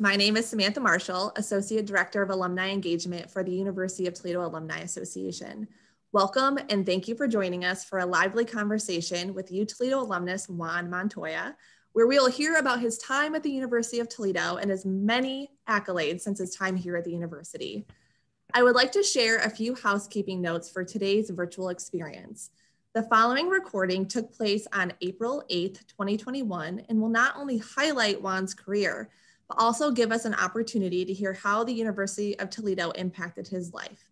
My name is Samantha Marshall, Associate Director of Alumni Engagement for the University of Toledo Alumni Association. Welcome and thank you for joining us for a lively conversation with U Toledo alumnus Juan Montoya, where we will hear about his time at the University of Toledo and his many accolades since his time here at the university. I would like to share a few housekeeping notes for today's virtual experience. The following recording took place on April 8th, 2021, and will not only highlight Juan's career, but also give us an opportunity to hear how the University of Toledo impacted his life.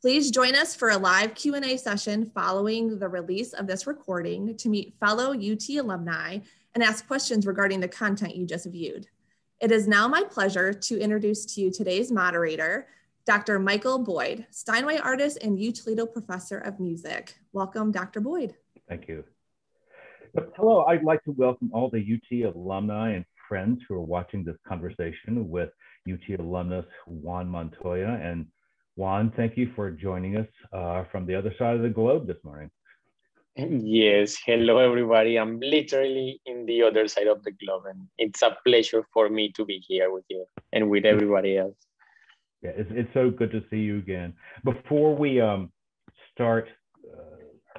Please join us for a live Q&A session following the release of this recording to meet fellow UT alumni and ask questions regarding the content you just viewed. It is now my pleasure to introduce to you today's moderator, Dr. Michael Boyd, Steinway artist and U Toledo professor of music. Welcome, Dr. Boyd. Thank you. Hello, I'd like to welcome all the UT alumni and friends who are watching this conversation with UT alumnus Juan Montoya. And Juan, thank you for joining us uh, from the other side of the globe this morning. Yes, hello everybody. I'm literally in the other side of the globe, and it's a pleasure for me to be here with you and with everybody else. Yeah, it's, it's so good to see you again. Before we um, start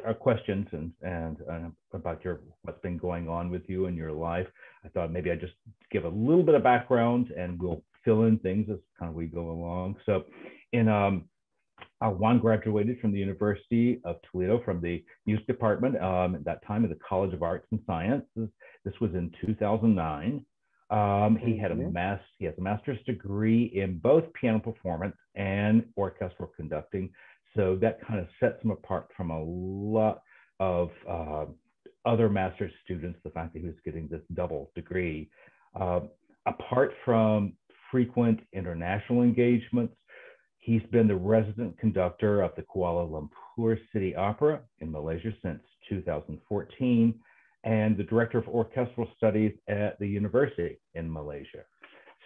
our questions and, and uh, about your what's been going on with you in your life, I thought maybe I'd just give a little bit of background and we'll fill in things as kind of we go along. So in um, uh, Juan graduated from the University of Toledo from the music department um, at that time at the College of Arts and Sciences. This was in 2009. Um, he had a mass, he has a master's degree in both piano performance and orchestral conducting. So that kind of sets him apart from a lot of uh, other master's students, the fact that he was getting this double degree. Uh, apart from frequent international engagements, he's been the resident conductor of the Kuala Lumpur City Opera in Malaysia since 2014 and the director of orchestral studies at the university in Malaysia.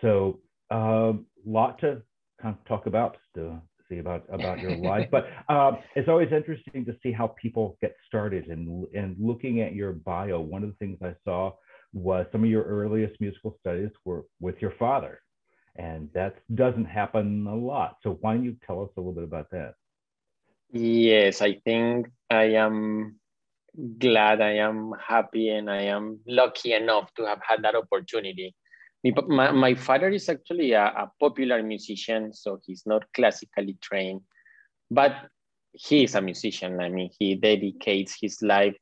So a uh, lot to kind of talk about to about about your life, but uh, it's always interesting to see how people get started. And and looking at your bio, one of the things I saw was some of your earliest musical studies were with your father, and that doesn't happen a lot. So why don't you tell us a little bit about that? Yes, I think I am glad, I am happy, and I am lucky enough to have had that opportunity. My, my father is actually a, a popular musician, so he's not classically trained, but he is a musician. I mean, he dedicates his life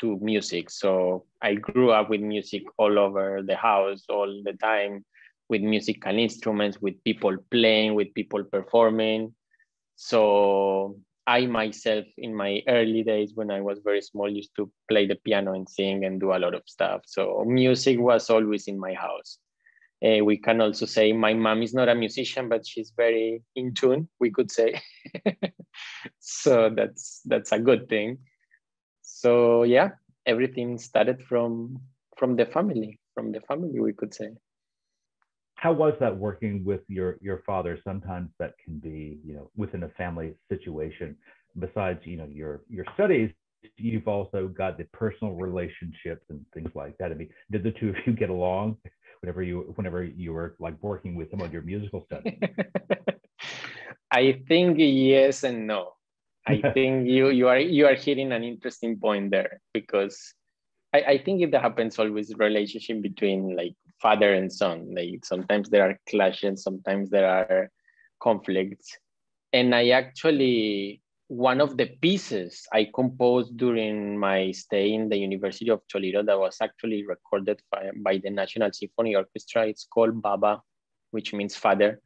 to music. So I grew up with music all over the house, all the time, with musical instruments, with people playing, with people performing. So I myself, in my early days when I was very small, used to play the piano and sing and do a lot of stuff. So music was always in my house. Uh, we can also say my mom is not a musician, but she's very in tune. We could say, so that's that's a good thing. So yeah, everything started from from the family, from the family, we could say how was that working with your your father? Sometimes that can be you know within a family situation. Besides you know your your studies you've also got the personal relationships and things like that. I mean did the two of you get along whenever you whenever you were like working with him on your musical studies? I think yes and no. I think you you are you are hitting an interesting point there because I, I think it happens always relationship between like father and son. Like sometimes there are clashes, sometimes there are conflicts. And I actually, one of the pieces I composed during my stay in the University of Toledo that was actually recorded by, by the National Symphony Orchestra, it's called Baba, which means father.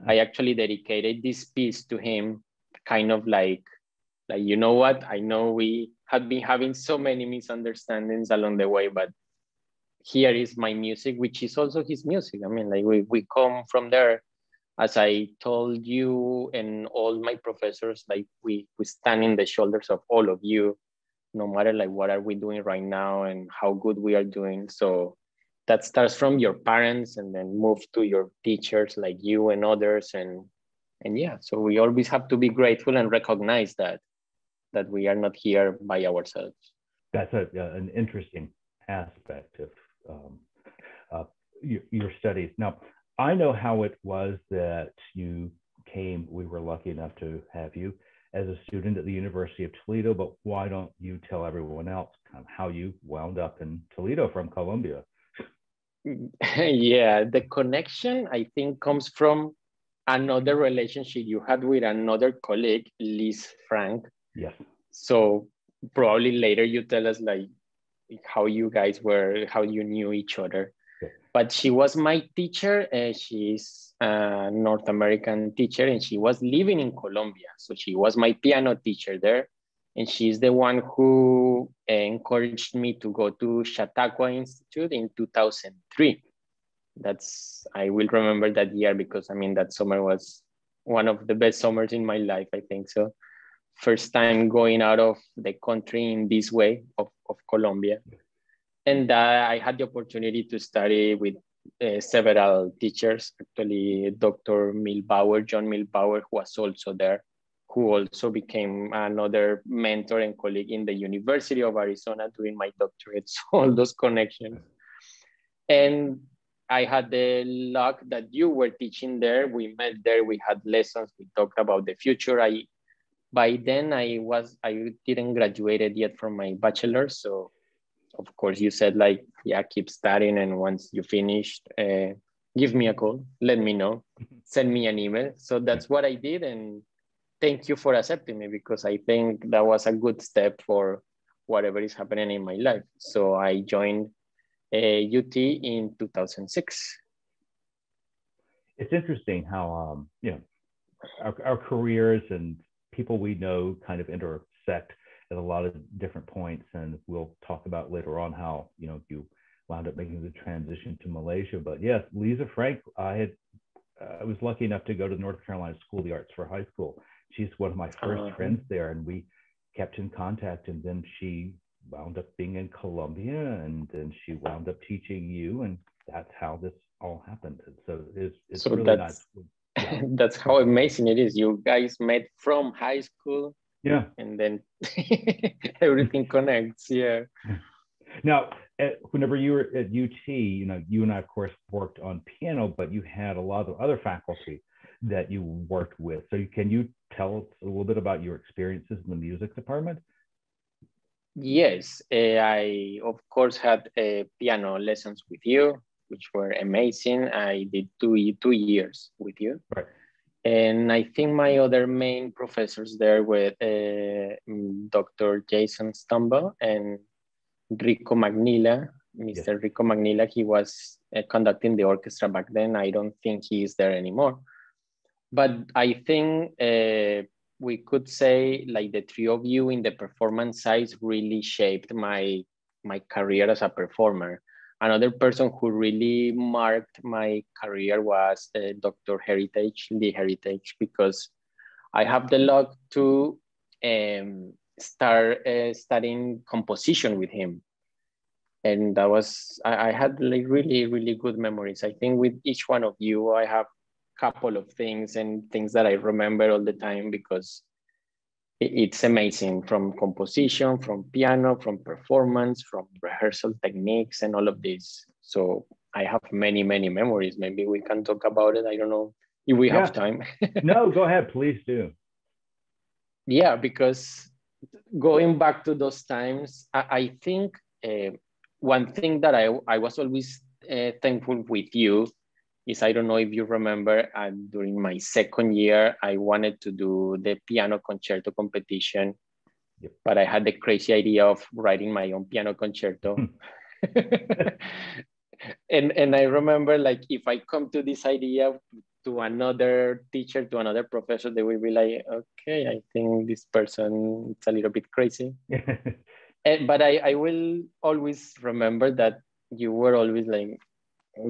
Mm-hmm. I actually dedicated this piece to him, kind of like, like you know what? I know we have been having so many misunderstandings along the way, but here is my music, which is also his music. I mean, like we, we come from there. As I told you and all my professors, like we, we stand in the shoulders of all of you, no matter like what are we doing right now and how good we are doing. So that starts from your parents and then move to your teachers like you and others. And, and yeah, so we always have to be grateful and recognize that, that we are not here by ourselves. That's a, an interesting aspect of um, uh, your, your studies. Now, I know how it was that you came. We were lucky enough to have you as a student at the University of Toledo, but why don't you tell everyone else kind of how you wound up in Toledo from Colombia? yeah, the connection I think comes from another relationship you had with another colleague, Liz Frank. Yes. So probably later you tell us like how you guys were, how you knew each other. But she was my teacher. Uh, she's a North American teacher, and she was living in Colombia. So she was my piano teacher there, and she's the one who encouraged me to go to Chautauqua Institute in 2003 that's i will remember that year because i mean that summer was one of the best summers in my life i think so first time going out of the country in this way of, of colombia and uh, i had the opportunity to study with uh, several teachers actually dr milbauer john milbauer who was also there who also became another mentor and colleague in the university of arizona doing my doctorate so all those connections and I had the luck that you were teaching there. We met there. We had lessons. We talked about the future. I by then I was I didn't graduated yet from my bachelor, so of course you said like yeah keep studying and once you finished uh, give me a call let me know send me an email so that's what i did and thank you for accepting me because i think that was a good step for whatever is happening in my life so i joined UT in 2006. It's interesting how, um, you know, our, our careers and people we know kind of intersect at a lot of different points. And we'll talk about later on how, you know, you wound up making the transition to Malaysia. But yes, Lisa Frank, I had, uh, I was lucky enough to go to the North Carolina School of the Arts for high school. She's one of my 1st uh-huh. friends there, and we kept in contact. And then she wound up being in Colombia, and then she wound up teaching you, and that's how this all happened. And so it's, it's so really nice. That's how amazing it is. You guys met from high school. Yeah. And then everything connects. Yeah. Now, at, whenever you were at UT, you know, you and I, of course, worked on piano, but you had a lot of other faculty that you worked with. So, can you tell us a little bit about your experiences in the music department? Yes, uh, I of course had uh, piano lessons with you, which were amazing. I did two two years with you, right. and I think my other main professors there were uh, Dr. Jason Stumbo and Rico McNeela. Mr. Yes. Rico McNeela, he was uh, conducting the orchestra back then. I don't think he is there anymore, but I think uh, we could say like the three of you in the performance side really shaped my my career as a performer. Another person who really marked my career was uh, Dr. Heritage, Lee Heritage, because I have the luck to um, start uh, studying composition with him. And that was, I, I had like really, really good memories. I think with each one of you, I have couple of things and things that I remember all the time because it's amazing from composition, from piano, from performance, from rehearsal techniques, and all of this. So I have many, many memories. Maybe we can talk about it. I don't know if we yeah. have time. no, go ahead, please do. Yeah, because going back to those times, I, I think uh, one thing that I, I was always uh, thankful with you is I don't know if you remember uh, during my second year, I wanted to do the piano concerto competition, yep. but I had the crazy idea of writing my own piano concerto. Hmm. and, and I remember like, if I come to this idea to another teacher, to another professor, they will be like, okay, I think this person is a little bit crazy. and, but I, I will always remember that you were always like,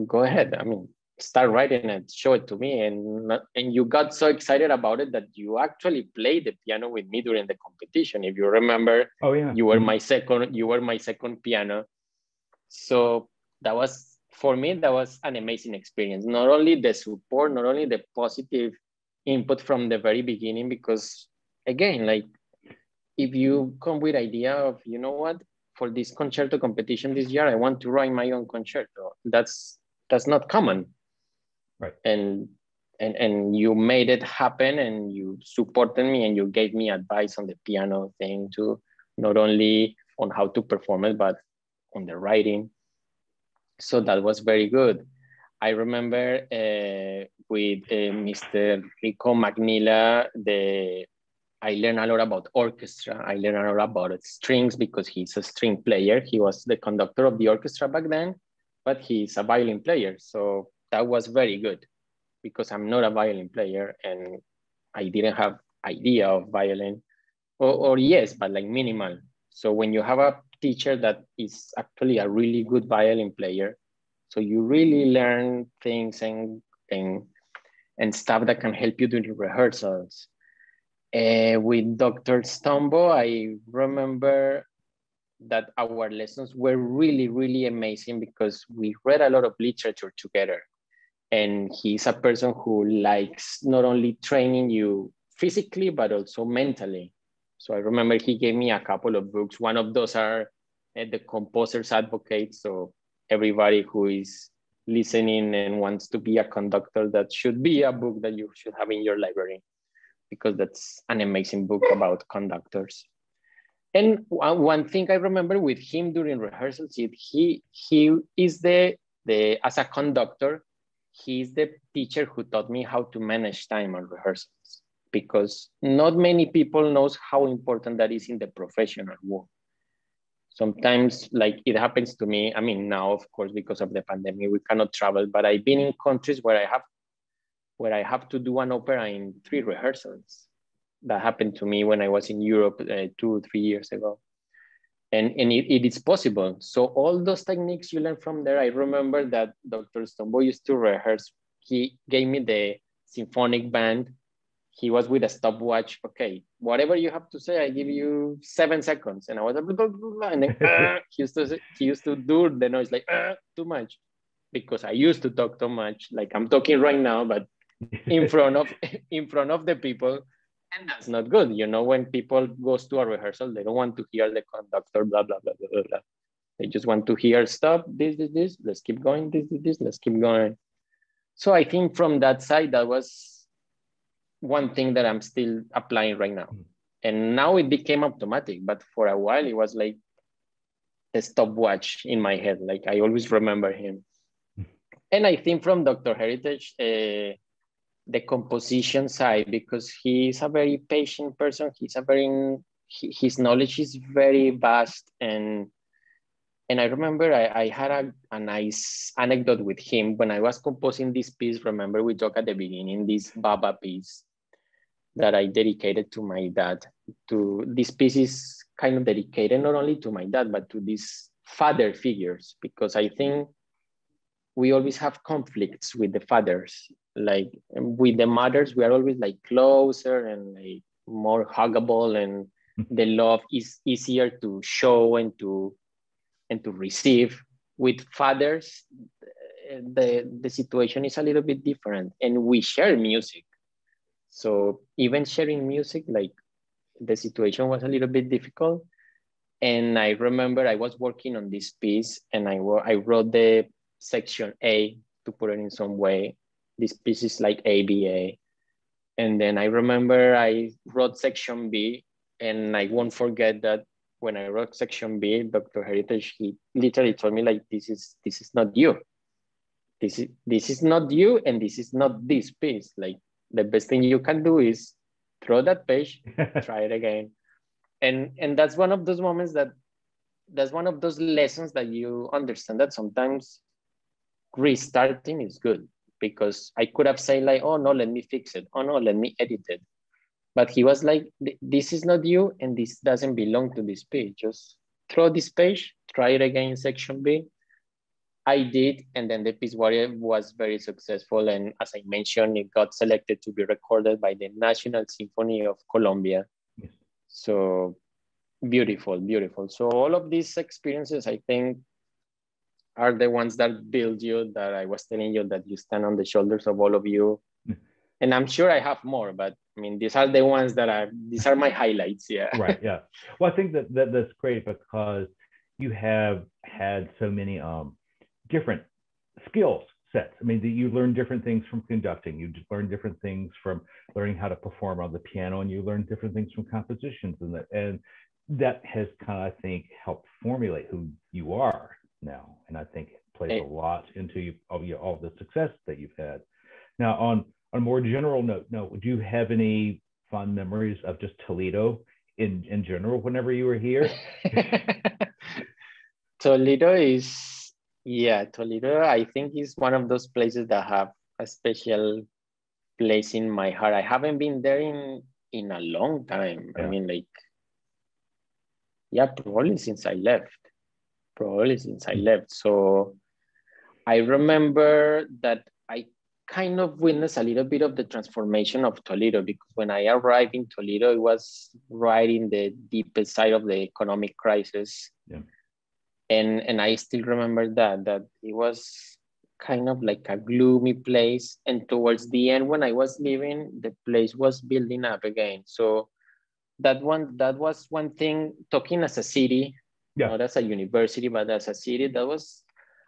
go ahead. I mean, start writing it, show it to me. And and you got so excited about it that you actually played the piano with me during the competition if you remember. Oh yeah. You were my second you were my second piano. So that was for me that was an amazing experience. Not only the support not only the positive input from the very beginning because again like if you come with idea of you know what for this concerto competition this year i want to write my own concerto. That's that's not common. Right. And and and you made it happen and you supported me and you gave me advice on the piano thing too, not only on how to perform it, but on the writing. So that was very good. I remember uh, with uh, Mr. Rico McNeela, the I learned a lot about orchestra. I learned a lot about strings because he's a string player. He was the conductor of the orchestra back then, but he's a violin player. So that was very good because I'm not a violin player and I didn't have idea of violin or, or yes, but like minimal. So when you have a teacher that is actually a really good violin player, so you really learn things and, and, and stuff that can help you during rehearsals. Uh, with Dr. Stumbo, I remember that our lessons were really, really amazing because we read a lot of literature together. And he's a person who likes not only training you physically, but also mentally. So I remember he gave me a couple of books. One of those are uh, The Composer's Advocate. So everybody who is listening and wants to be a conductor, that should be a book that you should have in your library because that's an amazing book about conductors. And one thing I remember with him during rehearsals, is he he is the the as a conductor, he's the teacher who taught me how to manage time on rehearsals because not many people knows how important that is in the professional world. Sometimes, like it happens to me. I mean, now of course because of the pandemic we cannot travel, but I've been in countries where I have where I have to do an opera in three rehearsals. That happened to me when I was in Europe uh, two, three years ago. And, and it, it is possible. So all those techniques you learn from there, I remember that Dr. Stumbo used to rehearse. He gave me the symphonic band. He was with a stopwatch. Okay, whatever you have to say, I give you seven seconds. And I was, blah, blah, blah, and then uh, he, used to, he used to do the noise like, uh, too much because I used to talk too much. Like I'm talking right now, but in front of in front of the people and that's not good. You know when people goes to a rehearsal they don't want to hear the conductor blah blah blah blah blah they just want to hear stop this this this let's keep going this this, this let's keep going. So i think from that side that was one thing that i'm still applying right now. And now it became automatic but for a while it was like a stopwatch in my head. Like i always remember him. And i think from dr heritage uh, the composition side because he's a very patient person. He's a very his knowledge is very vast and and I remember I, I had a, a nice anecdote with him when I was composing this piece. Remember, we talked at the beginning, this Baba piece that I dedicated to my dad. To this piece is kind of dedicated not only to my dad, but to these father figures, because I think we always have conflicts with the fathers. Like with the mothers we are always like closer and like more huggable and mm-hmm. the love is easier to show and to and to receive. With fathers the the situation is a little bit different and we share music. So even sharing music like the situation was a little bit difficult. And i remember i was working on this piece and i, wrote I wrote the section A to put it in some way. This piece is like ABA. And then I remember I wrote section B and I won't forget that when I wrote section B, Dr. Heritage, he literally told me like, this is, this is not you. This is, this is not you and this is not this piece. Like the best thing you can do is throw that page, try it again. And, and that's one of those moments that that's one of those lessons that you understand that sometimes restarting is good because I could have said like, oh no, let me fix it. Oh no, let me edit it. But he was like, this is not you and this doesn't belong to this page. Just throw this page, try it again in section B. I did, and then the piece was very successful. And as I mentioned, it got selected to be recorded by the National Symphony of Colombia. Yes. So beautiful, beautiful. So all of these experiences, I think, are the ones that build you that I was telling you that you stand on the shoulders of all of you. Mm. And I'm sure I have more, but I mean, these are the ones that are, these are my highlights. Yeah. right. Yeah. Well, I think that, that that's great because you have had so many um, different skills sets. I mean, you learn different things from conducting. You learn different things from learning how to perform on the piano, and you learn different things from compositions, and that and that has kind of, I think, helped formulate who you are now, and I think it plays a lot into you, all, you, all the success that you've had. Now, on on a more general note, no, do you have any fond memories of just Toledo in in general whenever you were here? Toledo is yeah, Toledo, I think is one of those places that have a special place in my heart. I haven't been there in in a long time. Yeah. I mean, like, yeah, probably since I left. Probably since I mm. left. So I remember that I kind of witnessed a little bit of the transformation of Toledo because when I arrived in Toledo, it was right in the deepest side of the economic crisis. Yeah and and I still remember that that it was kind of like a gloomy place. And towards the end, when I was leaving, the place was building up again. So that one that was one thing. Talking as a city, yeah. Oh, not as a university, but as a city, that was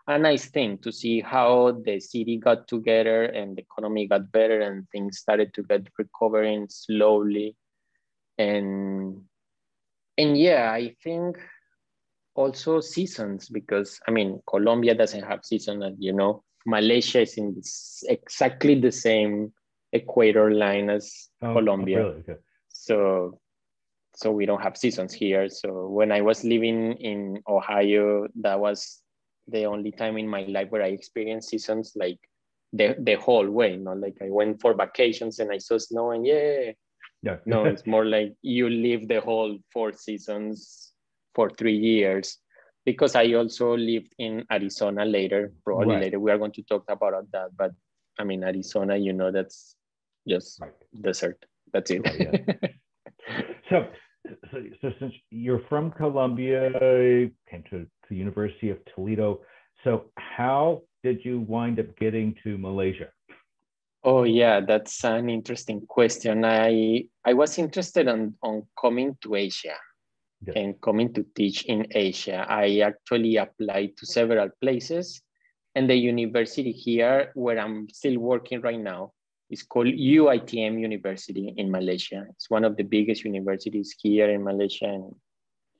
a nice thing to see how the city got together and the economy got better and things started to get recovering slowly. And and yeah, I think also seasons because I mean Colombia doesn't have season, and you know Malaysia is in exactly the same equator line as oh, oh Colombia. Oh, really? okay. So so we don't have seasons here. So when I was living in Ohio, that was the only time in my life where I experienced seasons like the the whole way. You know, like I went for vacations and I saw snow and yeah. Yeah. no, it's more like you live the whole four seasons for three years because I also lived in Arizona later. Probably right. later we are going to talk about that. But I mean, Arizona, you know, that's just right. desert. That's it. Right, yeah. so, so, so, since you're from Colombia, came to the University of Toledo. So, how did you wind up getting to Malaysia? Oh yeah, that's an interesting question. I I was interested on on coming to Asia and coming to teach in Asia. I actually applied to several places and the university here where I'm still working right now is called UITM University in Malaysia. It's one of the biggest universities here in Malaysia and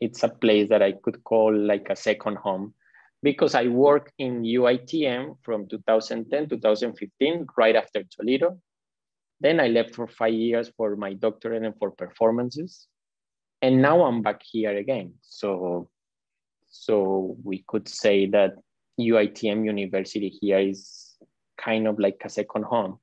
it's a place that I could call like a second home because I worked in UITM from 2010 2015, right after Toledo. Then I left for five years for my doctorate and for performances and now i'm back here again so so we could say that uitm university here is kind of like a second home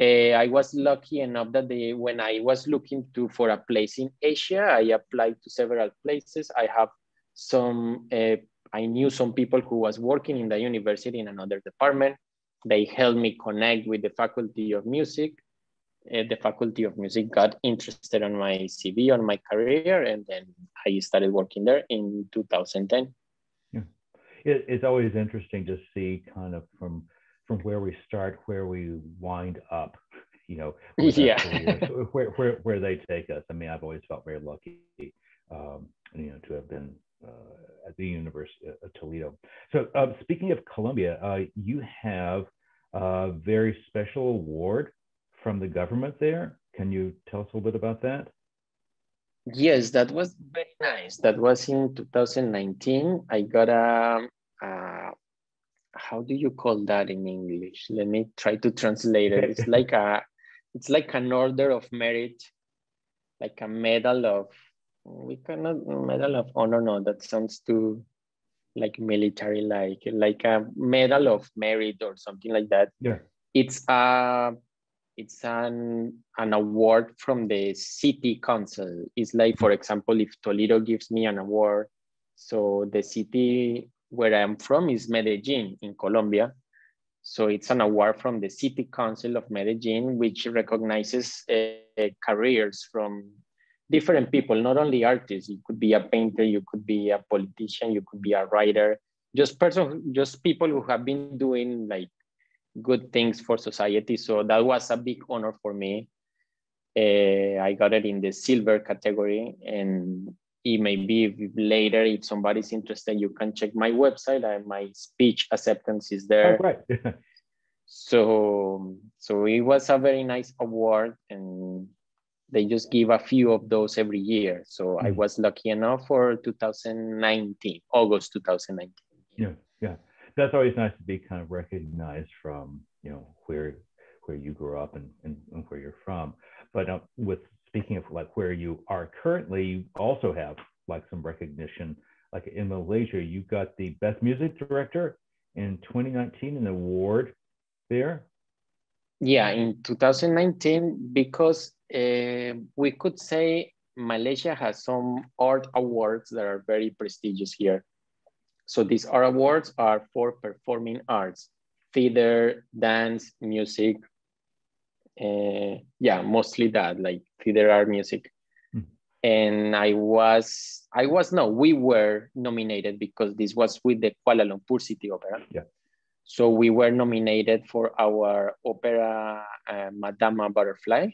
uh, i was lucky enough that they, when i was looking to for a place in asia i applied to several places i have some uh, i knew some people who was working in the university in another department they helped me connect with the faculty of music uh, the Faculty of Music got interested on my CV, on my career, and then I started working there in 2010. Yeah. It, it's always interesting to see kind of from from where we start, where we wind up, you know, yeah. where, where, where they take us. I mean, I've always felt very lucky, um, you know, to have been uh, at the University of Toledo. So uh, speaking of Colombia, uh, you have a very special award from the government there. Can you tell us a little bit about that? Yes, that was very nice. That was in 2019. I got a, a how do you call that in English? Let me try to translate it. It's like a, it's like an order of merit, like a medal of, we cannot medal of honor. No, that sounds too like military, like like a medal of merit or something like that. Yeah, it's a it's an, an award from the city council. It's like, for example, if Toledo gives me an award, so the city where I'm from is Medellin in Colombia. So it's an award from the city council of Medellin, which recognizes uh, careers from different people, not only artists. You could be a painter, you could be a politician, you could be a writer, just person, just people who have been doing like good things for society. So that was a big honor for me. Uh, I got it in the silver category, and it may be later if somebody's interested, you can check my website. I, my speech acceptance is there. Oh, right. So, so it was a very nice award and they just give a few of those every year. So mm-hmm. I was lucky enough for 2019, August 2019. Yeah, yeah. That's always nice to be kind of recognized from, you know, where where you grew up and, and, and where you're from. But uh, with speaking of like where you are currently, you also have like some recognition. Like in Malaysia, you got the best music director in 2019, an award there. Yeah, in 2019, because uh, we could say Malaysia has some art awards that are very prestigious here. So these art awards are for performing arts, theater, dance, music. Uh, yeah, mostly that, like theater, art, music. Mm. And I was, I was no, we were nominated because this was with the Kuala Lumpur City Opera. Yeah. So we were nominated for our opera uh, Madama Butterfly.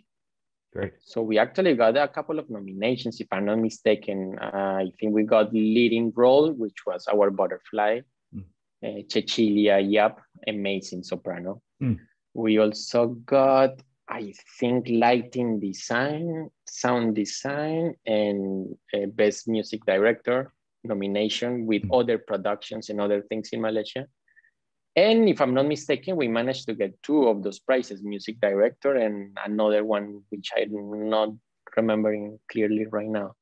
Great. So we actually got a couple of nominations, if I'm not mistaken. Uh, I think we got leading role, which was our Butterfly, mm. uh, Cecilia Yap, amazing soprano. Mm. We also got, I think, lighting design, sound design, and uh, best music director nomination with mm. other productions and other things in Malaysia. And if I'm not mistaken, we managed to get two of those prizes, music director and another one, which I'm not remembering clearly right now.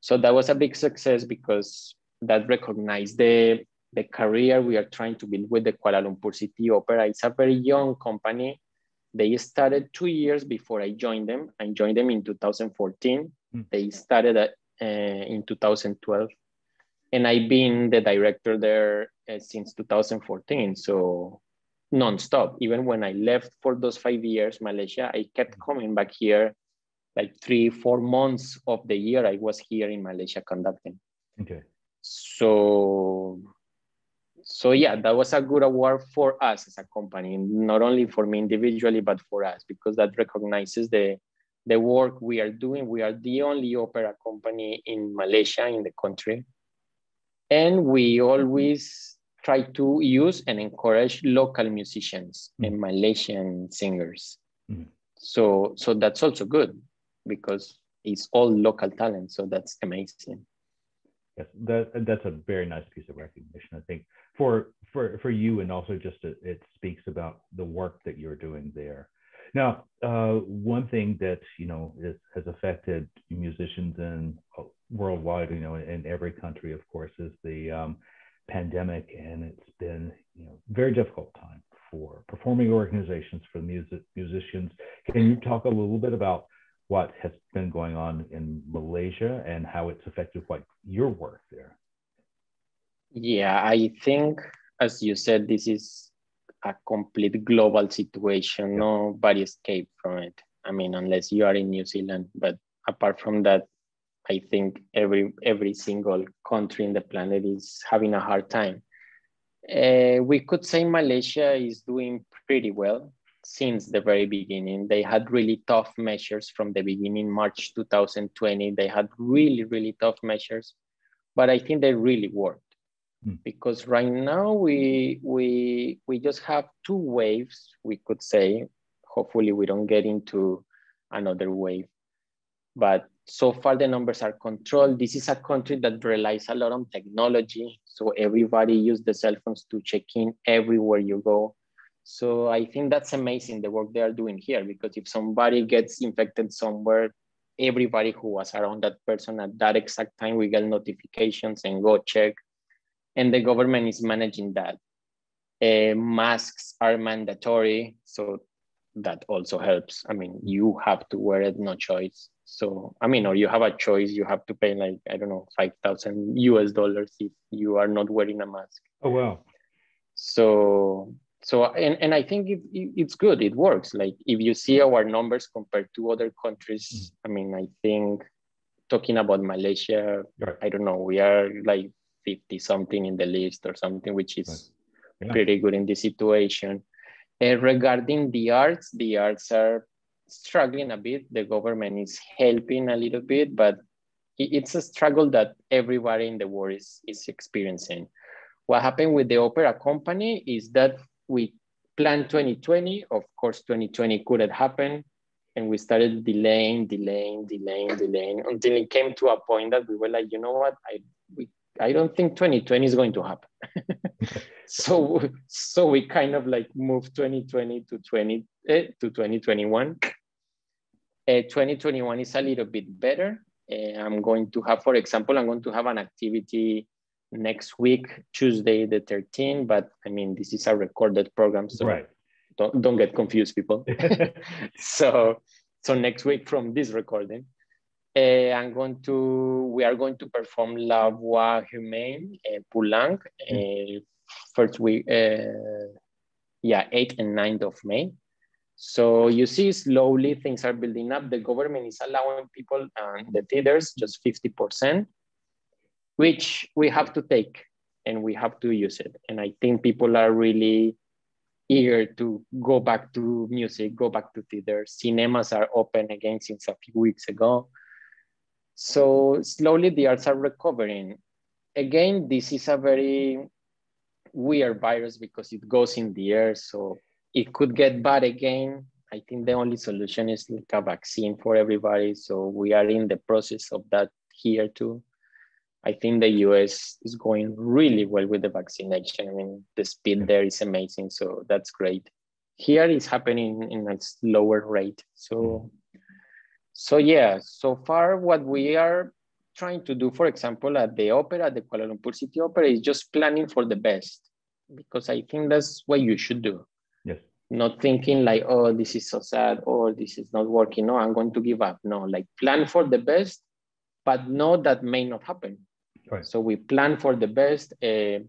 So that was a big success because that recognized the, the career we are trying to build with the Kuala Lumpur City Opera. It's a very young company. They started two years before I joined them. I joined them in 2014. Mm. They started at, uh, in 2012 and I've been the director there uh, since 2014. So nonstop. Even when I left for those five years, Malaysia, I kept coming back here. Like three, four months of the year, I was here in Malaysia conducting. Okay. So, so yeah, that was a good award for us as a company, not only for me individually, but for us because that recognizes the the work we are doing. We are the only opera company in Malaysia in the country and we always try to use and encourage local musicians mm. and Malaysian singers. Mm. So, so that's also good because it's all local talent. So that's amazing. Yes, that, that's a very nice piece of recognition, I think, for for for you, and also just it, speaks about the work that you're doing there. Now, uh, one thing that you know is, has affected musicians in worldwide, you know, in every country, of course, is the um, pandemic, and it's been you know very difficult time for performing organizations for music musicians. Can you talk a little bit about what has been going on in Malaysia and how it's affected what your work there? Yeah, I think, as you said, this is a complete global situation. Nobody escaped from it. I mean, unless you are in New Zealand, but apart from that, I think every every single country in the planet is having a hard time. Uh, we could say Malaysia is doing pretty well since the very beginning. They had really tough measures from the beginning, March 2020. They had really, really tough measures, but I think they really worked mm. because right now we we we just have two waves. We could say. Hopefully, we don't get into another wave, but so far the numbers are controlled. This is a country that relies a lot on technology. So everybody use the cell phones to check in everywhere you go. So I think that's amazing the work they are doing here because if somebody gets infected somewhere, everybody who was around that person at that exact time, we get notifications and go check. And the government is managing that. Uh, masks are mandatory. So that also helps. I mean, you have to wear it, no choice. So, I mean, or you have a choice, you have to pay like, I don't know, 5,000 US dollars if you are not wearing a mask. Oh, wow. So, so, and, and I think it, it, it's good, it works. Like if you see our numbers compared to other countries, mm-hmm. I mean, I think talking about Malaysia, right. I don't know, we are like 50 something in the list or something, which is yeah. pretty good in this situation. And regarding the arts, the arts are struggling a bit. The government is helping a little bit, but it's a struggle that everybody in the world is, is experiencing. What happened with the opera company is that we planned 2020. Of course, 2020 couldn't happen. And we started delaying, delaying, delaying, delaying until it came to a point that we were like, you know what? I, we, I don't think 2020 is going to happen. so, so we kind of like move 2020 to 20 eh, to 2021. Uh, 2021 is a little bit better. Uh, I'm going to have, for example, I'm going to have an activity next week, Tuesday the 13th. But I mean, this is a recorded program, so right. don't don't get confused, people. so so next week from this recording, uh, I'm going to we are going to perform La Voix Humaine, uh, Poulenc, uh, first week, uh, yeah, 8th and 9th of May. So you see, slowly things are building up. The government is allowing people and the theaters just 50%, which we have to take and we have to use it. And I think people are really eager to go back to music, go back to theater. Cinemas are open again since a few weeks ago. So slowly the arts are recovering. Again, this is a very weird virus because it goes in the air. So it could get bad again. I think the only solution is like a vaccine for everybody. So we are in the process of that here too. I think the US is going really well with the vaccination. I mean, the speed there is amazing. So that's great. Here is happening in a slower rate. So, mm. So yeah, so far what we are trying to do, for example, at the opera, at the Kuala Lumpur City Opera, is just planning for the best because I think that's what you should do Yes. not thinking like, oh, this is so sad, or this is not working, no, I'm going to give up. No, like plan for the best, but know that may not happen. Right. So we plan for the best uh,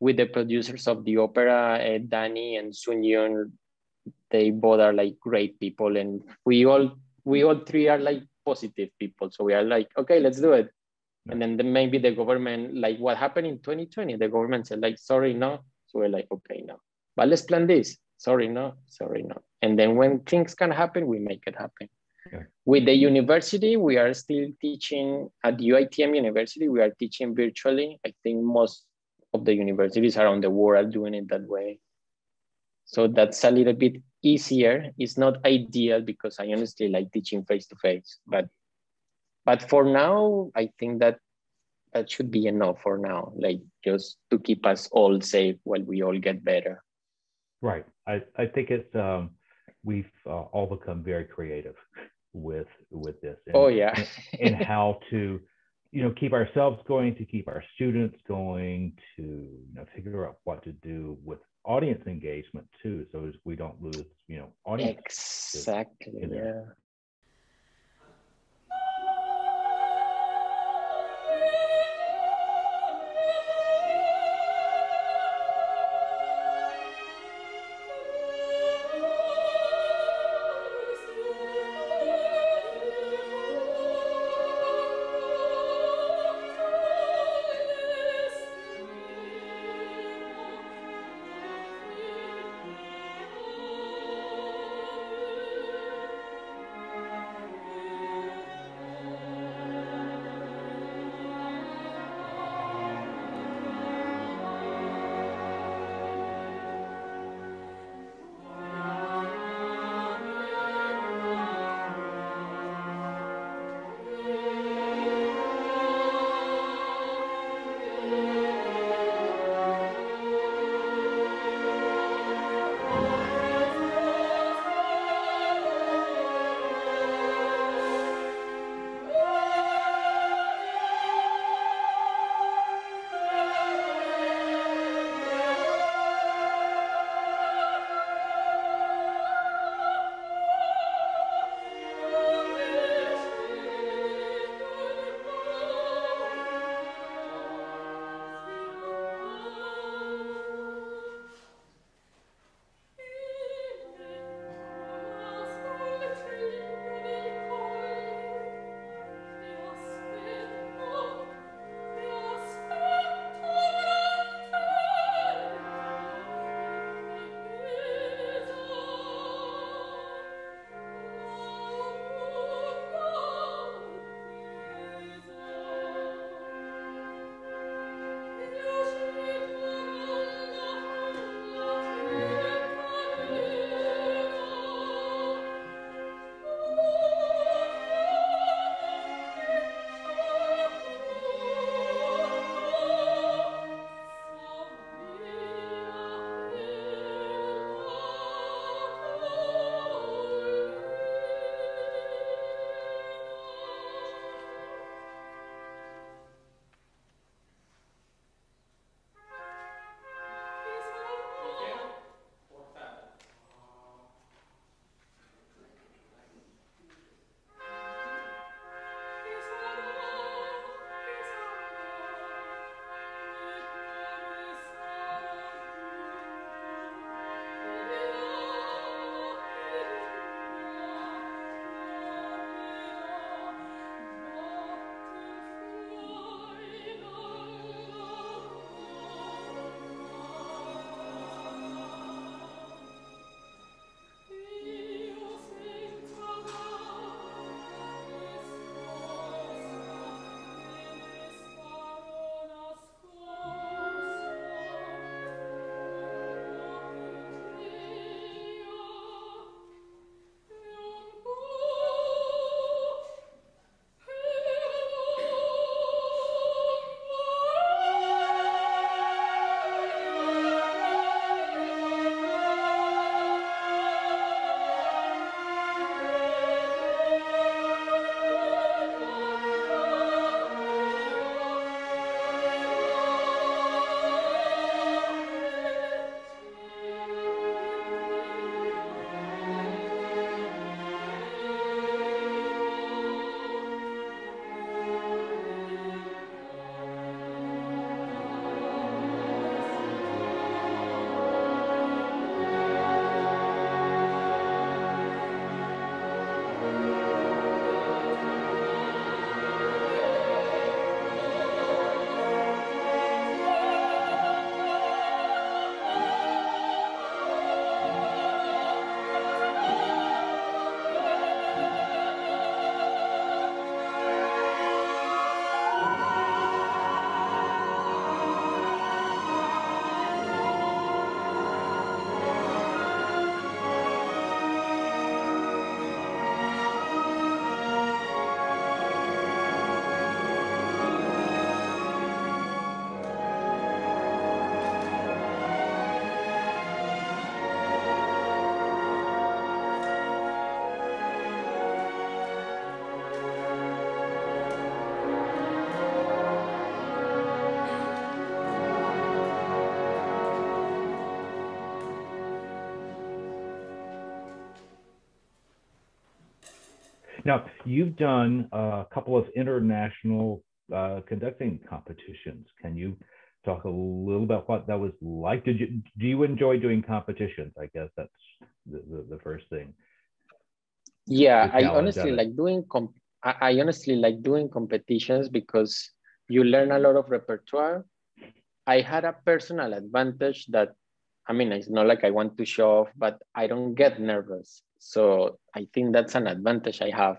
with the producers of the opera, uh, Danny and Sun Yun. They both are like great people, and we all we all three are like positive people. So we are like, okay, let's do it. And then the, maybe the government, like what happened in 2020, the government said like, sorry, no. So we're like, okay, no, but let's plan this sorry, no, sorry, no. And then when things can happen, we make it happen. Yeah. With the university, we are still teaching at UITM University, we are teaching virtually. I think most of the universities around the world are doing it that way. So that's a little bit easier. It's not ideal because I honestly like teaching face to face, but but for now, I think that that should be enough for now, like just to keep us all safe while we all get better. Right. I, I think it's um, we've uh, all become very creative with with this. And, oh yeah. and, and how to you know keep ourselves going, to keep our students going, to you know figure out what to do with audience engagement too, so as we don't lose you know audience. Exactly. Yeah. You've done a couple of international uh, conducting competitions. Can you talk a little about what that was like? Did you do you enjoy doing competitions? I guess that's the, the, the first thing. Yeah, I honestly like doing comp I, I honestly like doing competitions because you learn a lot of repertoire. I had a personal advantage that I mean, it's not like I want to show off, but I don't get nervous. So I think that's an advantage I have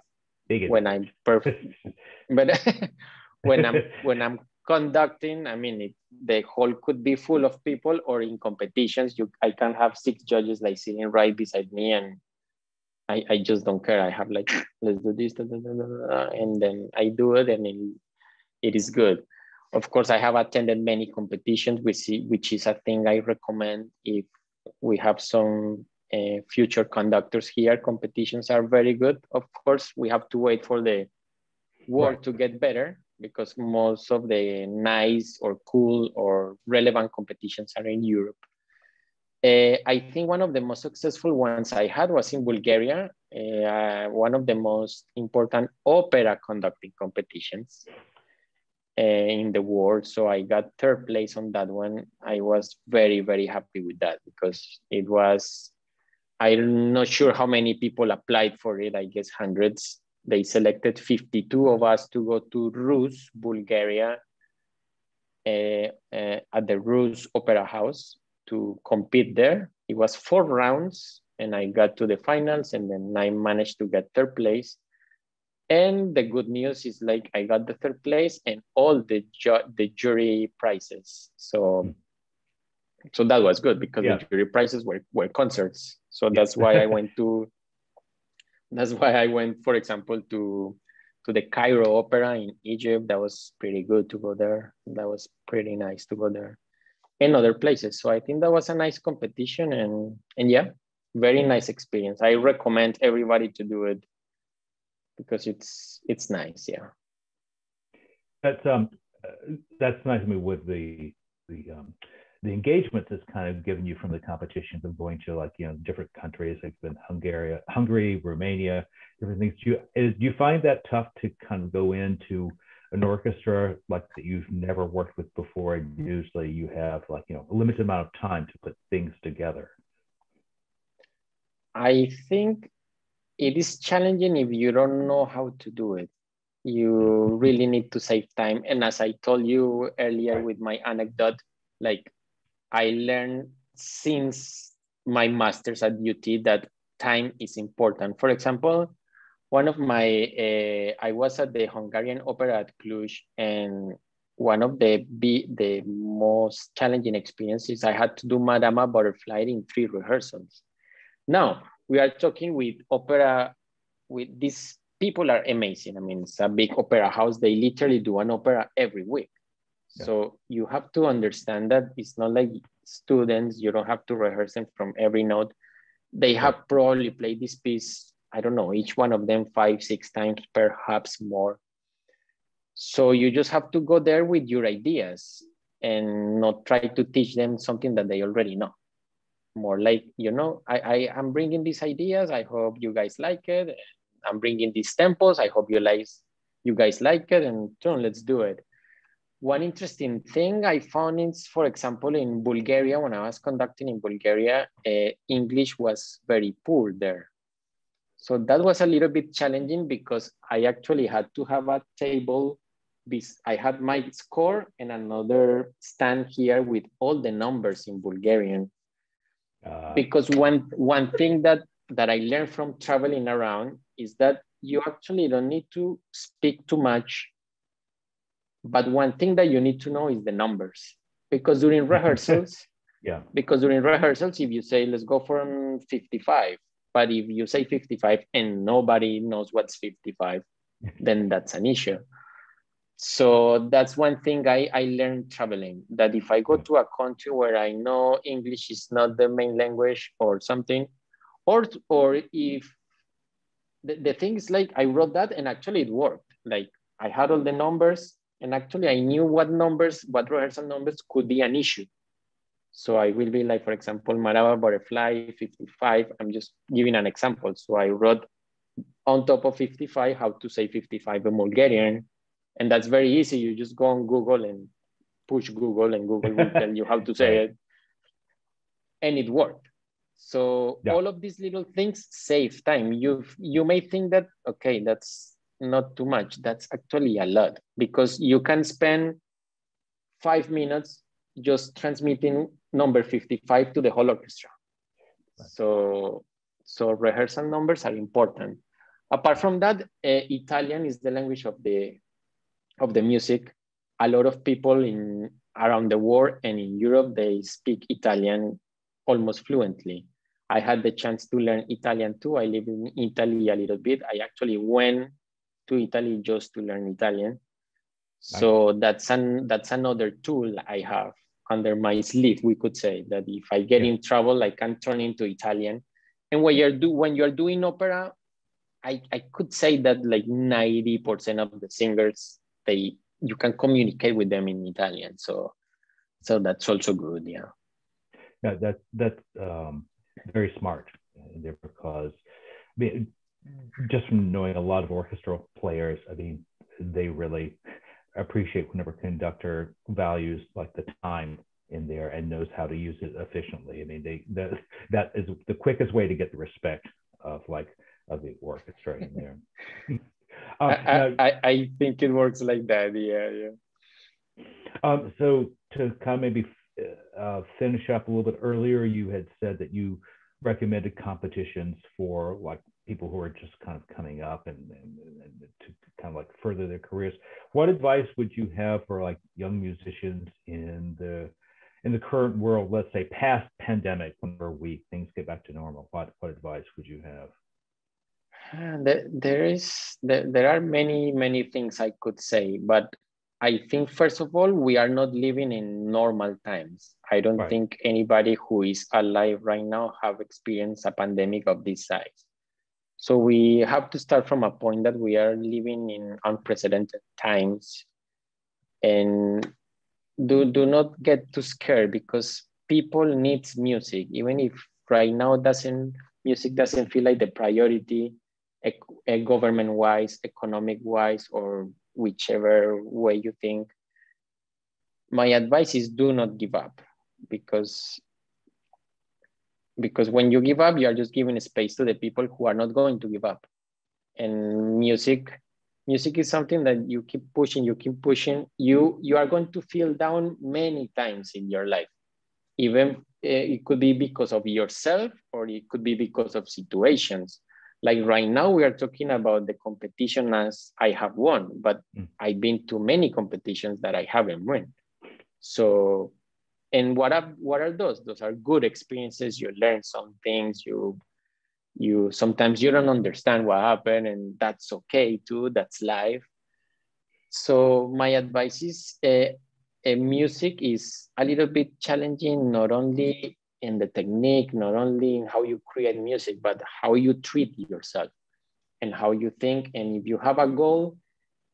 when I'm perfect. but when I'm when I'm conducting, I mean, it, the hall could be full of people, or in competitions, you I can have six judges like sitting right beside me, and I, I just don't care. I have like let's do this, da, da, da, and then I do it, and it, it is good. Of course, I have attended many competitions, which which is a thing I recommend if we have some uh, future conductors here. Competitions are very good. Of course, we have to wait for the world right. to get better because most of the nice or cool or relevant competitions are in Europe. Uh, I think one of the most successful ones I had was in Bulgaria, uh, one of the most important opera conducting competitions uh, in the world. So I got third place on that one. I was very, very happy with that because it was I'm not sure how many people applied for it. I guess hundreds. They selected 52 of us to go to Ruse, Bulgaria, uh, uh, at the Ruse Opera House to compete there. It was four rounds, and I got to the finals, and then I managed to get third place. And the good news is like I got the third place and all the ju- the jury prizes. So so that was good because yeah. the jury prizes were, were concerts so that's why i went to that's why i went for example to to the cairo opera in egypt. That was pretty good to go there. That was pretty nice to go there. And other places. So i think that was a nice competition and and yeah very nice experience. I recommend everybody to do it because it's it's nice yeah. That's um that's nice I mean with the the um the engagement that's kind of given you from the competitions of going to like you know different countries like been Hungary, Hungary, Romania, different things. Do you is, do you find that tough to kind of go into an orchestra like that you've never worked with before, and usually you have like you know a limited amount of time to put things together? I think it is challenging if you don't know how to do it. You really need to save time. And as I told you earlier with my anecdote, like I learned since my master's at UT that time is important. For example, one of my, uh, I was at the Hungarian Opera at Cluj and one of the be, the most challenging experiences I had to do Madama Butterfly in three rehearsals. Now we are talking with opera, with these people are amazing. I mean, it's a big opera house. They literally do an opera every week. So you have to understand that it's not like students, you don't have to rehearse them from every note. They have probably played this piece, I don't know, each one of them five, six times, perhaps more. So you just have to go there with your ideas and not try to teach them something that they already know. More like, you know, I, I am bringing these ideas. I hope you guys like it. I'm bringing these tempos. I hope you like, you guys like it, and turn, let's do it one interesting thing I found is, for example, in Bulgaria, when I was conducting in Bulgaria, uh, English was very poor there. So that was a little bit challenging because I actually had to have a table. I had my score and another stand here with all the numbers in Bulgarian. Uh, because one, one thing that, that I learned from traveling around is that you actually don't need to speak too much but one thing that you need to know is the numbers because during rehearsals, yeah, because during rehearsals, if you say let's go from 55, but if you say 55 and nobody knows what's 55, then that's an issue. So that's one thing I, I learned traveling that if I go to a country where I know English is not the main language or something, or or if the, the thing is like I wrote that and actually it worked. Like I had all the numbers and actually I knew what numbers, what rehearsal numbers could be an issue. So I will be like, for example, Madama Butterfly 55. I'm just giving an example. So I wrote on top of 55, how to say 55 in Bulgarian. And that's very easy. You just go on Google and push Google and Google will tell you how to say it. And it worked. So yeah. all of these little things save time. You you may think that okay, that's not too much. That's actually a lot because you can spend five minutes just transmitting number 55 to the whole orchestra. Right. So so rehearsal numbers are important. Apart from that, uh, Italian is the language of the of the music. A lot of people in around the world and in Europe they speak Italian almost fluently. I had the chance to learn Italian too. I live in Italy a little bit. I actually went to Italy just to learn Italian. So that's an that's another tool I have under my sleeve. We could say that if I get yeah. in trouble, I can turn into Italian. And when you're do when you're doing opera, I, I could say that like 90% of the singers they you can communicate with them in Italian. So so that's also good, yeah. Yeah, that that's um very smart there because I mean, just from knowing a lot of orchestral players, I mean, they really appreciate whenever conductor values like the time in there and knows how to use it efficiently. I mean, they that that is the quickest way to get the respect of like of the orchestra in there. um, I, I, I think it works like that. Yeah, yeah. Um, so to kind of maybe uh, finish up a little bit earlier, you had said that you recommended competitions for like people who are just kind of coming up and, and, and, to kind of like further their careers. What advice would you have for like young musicians in the in the current world, let's say past pandemic, when we're weak, things get back to normal? What what advice would you have? Uh, there, there is there, there are many many things I could say, but I think first of all, we are not living in normal times. I don't right. think anybody who is alive right now have experienced a pandemic of this size. So we have to start from a point that we are living in unprecedented times and do, do not get too scared because people needs music, even if right now doesn't music doesn't feel like the priority eh, government wise, economic wise, or whichever way you think. My advice is do not give up because because when you give up, you are just giving space to the people who are not going to give up. And music, music is something that you keep pushing, you keep pushing. You you are going to feel down many times in your life. Even uh, it could be because of yourself, or it could be because of situations like right now we are talking about the competition as i have won but mm. i've been to many competitions that i haven't won so and what are what are those? Those are good experiences. You learn some things. You you sometimes you don't understand what happened and that's okay too. That's life. So my advice is uh, uh, music is a little bit challenging not only in the technique, not only in how you create music, but how you treat yourself and how you think. And if you have a goal,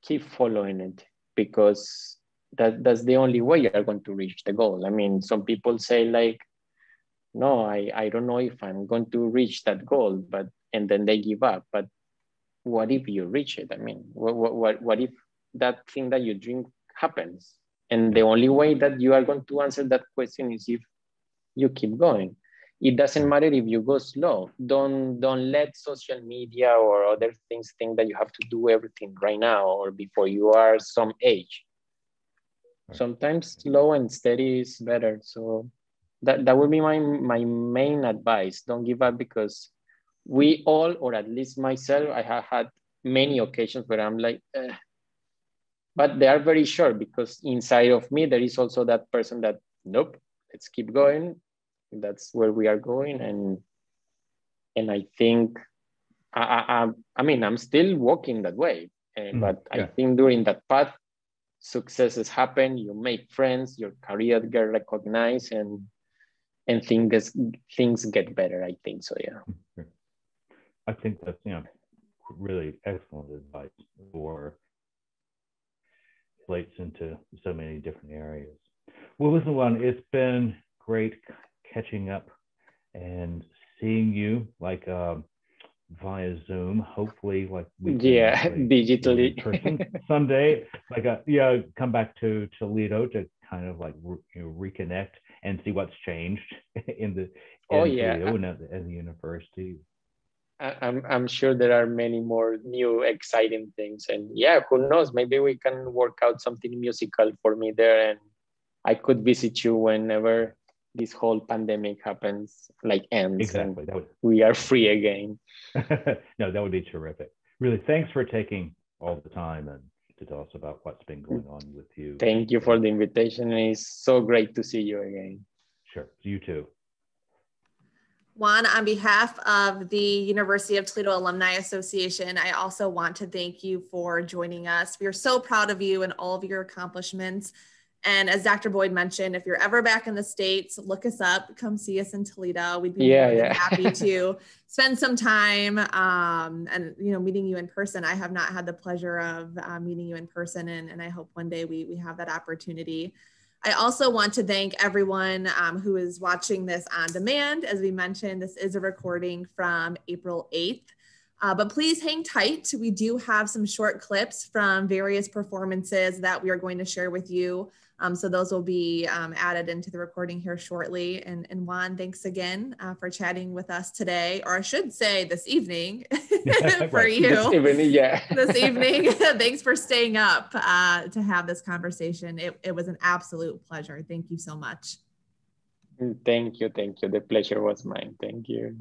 keep following it because that, that's the only way you're going to reach the goal. I mean, some people say like, no, I, I don't know if I'm going to reach that goal, but, and then they give up. But what if you reach it? I mean, what, what, what if that thing that you dream happens? And the only way that you are going to answer that question is if you keep going. It doesn't matter if you go slow. Don't don't let social media or other things think that you have to do everything right now or before you are some age. Sometimes slow and steady is better. So that, that would be my, my main advice. Don't give up because we all, or at least myself, I have had many occasions where I'm like, eh. but they are very short because inside of me, there is also that person that, nope, let's keep going that's where we are going and and i think i i, I mean i'm still walking that way mm, but yeah. i think during that path successes happen you make friends your career get recognized and and things things get better i think so yeah. I think that's you know really excellent advice for relates into so many different areas. Well listen Juan it's been great catching up and seeing you like um, via Zoom. Hopefully, like we yeah, digitally person someday. Like a, uh, yeah, come back to Toledo to kind of like re, you know, reconnect and see what's changed in the oh yeah and at, the, at the university. I'm I'm sure there are many more new exciting things, and yeah, who knows? Maybe we can work out something musical for me there, and I could visit you whenever this whole pandemic happens, like ends, exactly. That would... we are free again. no, that would be terrific. Really, thanks for taking all the time and to tell us about what's been going on with you. Thank you for the invitation. It's so great to see you again. Sure, you too. Juan, on behalf of the University of Toledo Alumni Association, I also want to thank you for joining us. We are so proud of you and all of your accomplishments. And as Dr. Boyd mentioned, if you're ever back in the States, look us up, come see us in Toledo. We'd be yeah, yeah. happy to spend some time um, and, you know, meeting you in person. I have not had the pleasure of uh, meeting you in person, and, and I hope one day we, we have that opportunity. I also want to thank everyone um, who is watching this on demand. As we mentioned, this is a recording from April 8th. Uh, but please hang tight. We do have some short clips from various performances that we are going to share with you um, so those will be um, added into the recording here shortly. And, and Juan, thanks again uh, for chatting with us today, or I should say this evening for you. This evening, yeah. this evening. thanks for staying up uh, to have this conversation. It, it was an absolute pleasure. Thank you so much. Thank you. Thank you. The pleasure was mine. Thank you.